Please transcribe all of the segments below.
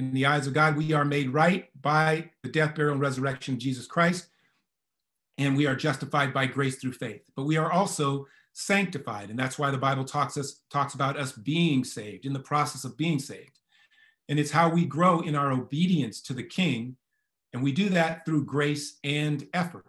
In the eyes of God, we are made right by the death, burial, and resurrection of Jesus Christ, and we are justified by grace through faith. But we are also sanctified, and that's why the Bible talks us talks about us being saved in the process of being saved. And it's how we grow in our obedience to the King, and we do that through grace and effort.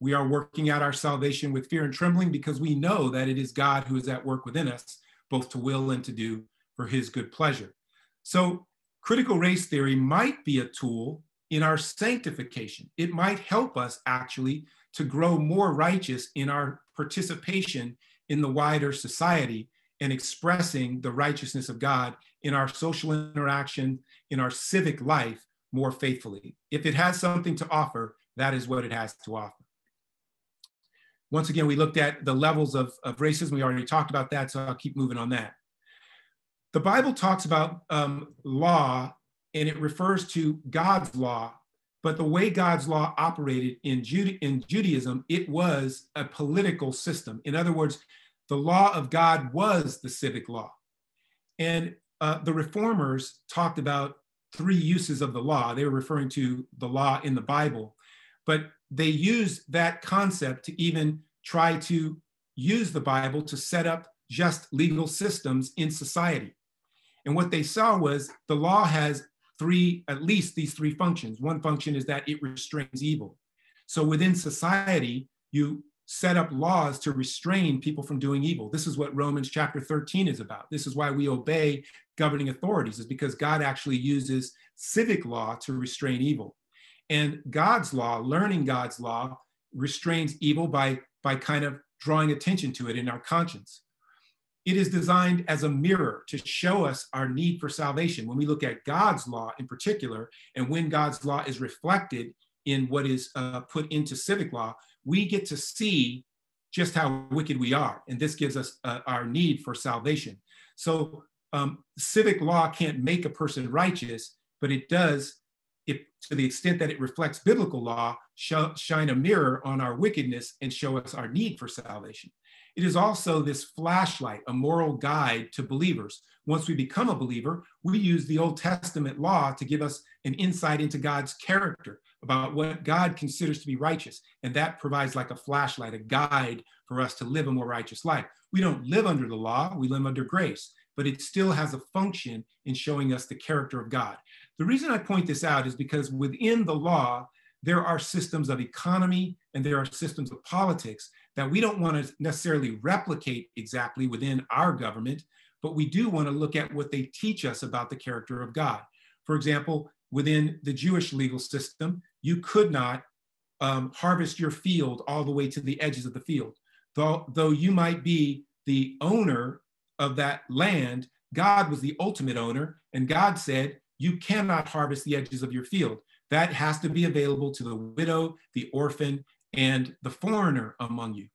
We are working out our salvation with fear and trembling because we know that it is God who is at work within us, both to will and to do for his good pleasure. So, critical race theory might be a tool in our sanctification. It might help us actually to grow more righteous in our participation in the wider society and expressing the righteousness of God in our social interaction, in our civic life more faithfully. If it has something to offer, that is what it has to offer. Once again, we looked at the levels of, of racism. We already talked about that, so I'll keep moving on that. The Bible talks about um, law and it refers to God's law, but the way God's law operated in, Jude- in Judaism, it was a political system. In other words, the law of God was the civic law. And uh, the reformers talked about three uses of the law. They were referring to the law in the Bible, but they used that concept to even try to use the Bible to set up just legal systems in society. And what they saw was the law has three, at least these three functions. One function is that it restrains evil. So within society, you set up laws to restrain people from doing evil. This is what Romans chapter 13 is about. This is why we obey governing authorities, is because God actually uses civic law to restrain evil. And God's law, learning God's law, restrains evil by, by kind of drawing attention to it in our conscience. It is designed as a mirror to show us our need for salvation. When we look at God's law in particular, and when God's law is reflected in what is uh, put into civic law, we get to see just how wicked we are. And this gives us uh, our need for salvation. So, um, civic law can't make a person righteous, but it does, if, to the extent that it reflects biblical law, sh- shine a mirror on our wickedness and show us our need for salvation. It is also this flashlight, a moral guide to believers. Once we become a believer, we use the Old Testament law to give us an insight into God's character, about what God considers to be righteous. And that provides like a flashlight, a guide for us to live a more righteous life. We don't live under the law, we live under grace, but it still has a function in showing us the character of God. The reason I point this out is because within the law, there are systems of economy and there are systems of politics that we don't want to necessarily replicate exactly within our government, but we do want to look at what they teach us about the character of God. For example, within the Jewish legal system, you could not um, harvest your field all the way to the edges of the field. Though, though you might be the owner of that land, God was the ultimate owner, and God said, You cannot harvest the edges of your field. That has to be available to the widow, the orphan, and the foreigner among you.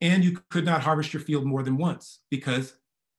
And you could not harvest your field more than once because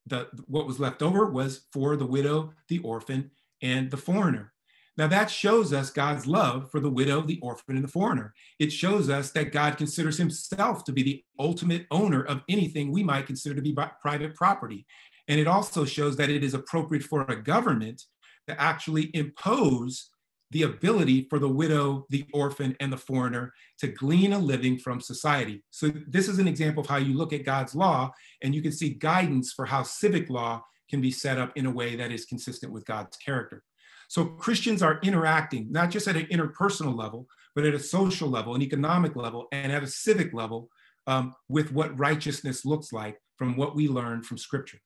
the, what was left over was for the widow, the orphan, and the foreigner. Now, that shows us God's love for the widow, the orphan, and the foreigner. It shows us that God considers himself to be the ultimate owner of anything we might consider to be private property. And it also shows that it is appropriate for a government to actually impose the ability for the widow, the orphan, and the foreigner to glean a living from society. So, this is an example of how you look at God's law, and you can see guidance for how civic law can be set up in a way that is consistent with God's character. So Christians are interacting, not just at an interpersonal level, but at a social level, an economic level, and at a civic level um, with what righteousness looks like from what we learn from Scripture.